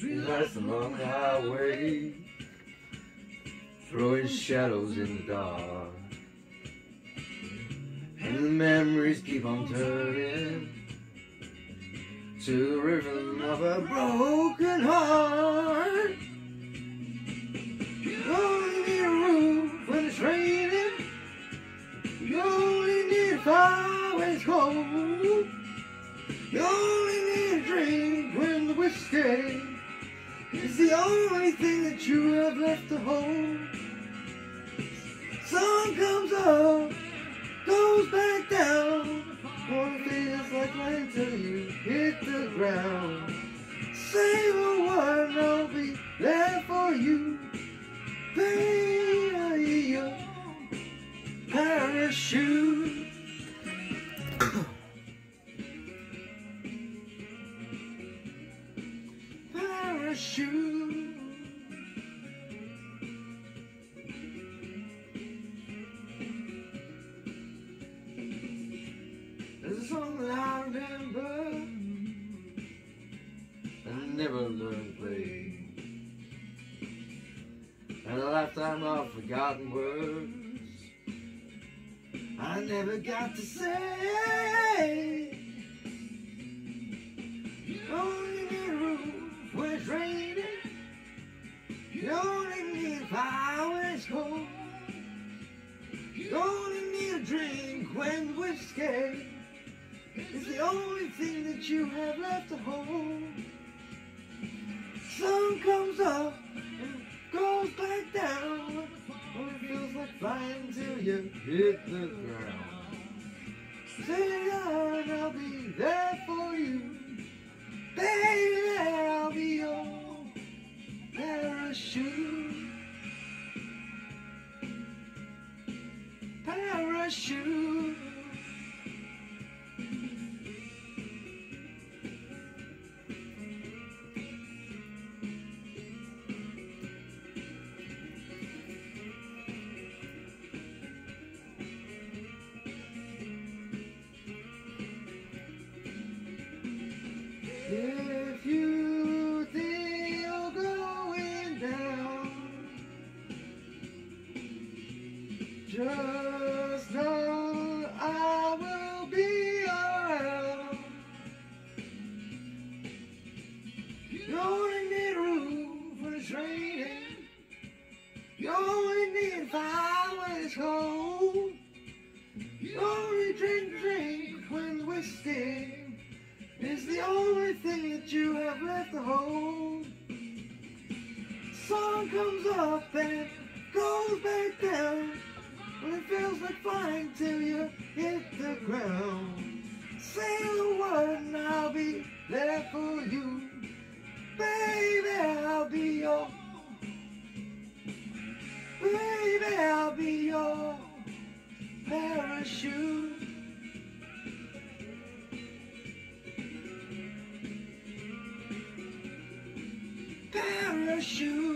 Streetlights along the highway, throwing shadows in the dark. And the memories keep on turning to the rhythm of a broken heart. You only need a roof when it's raining. You only need a fire when it's cold. You only need a drink when the whiskey is the only thing that you have left to hold. Sun comes up, goes back down. One feels like rain till you hit the ground. Say the word, I'll be there for you. Baby, your parachute. There's a song that I remember. I never learned to play. And a lifetime of forgotten words. I never got to say. Only need a roof when it's raining. You only need it's cold. You only need a drink when the whiskey is the only thing that you have left to hold. Sun comes up and goes back down. Oh, it feels like flying till you hit the ground. Say on, I'll be there for you. Baby, I'll be your parachute. Parachute. If you think you're going down, just know I will be around. You only need a roof when it's raining. You only need when it's cold. You only drink drink when whiskey is the only thing that you have left to hold. Sun comes up and goes back down. When it feels like flying till you hit the ground. Say the word and I'll be there for you. Baby, I'll be your. Baby, I'll be your parachute. shoes.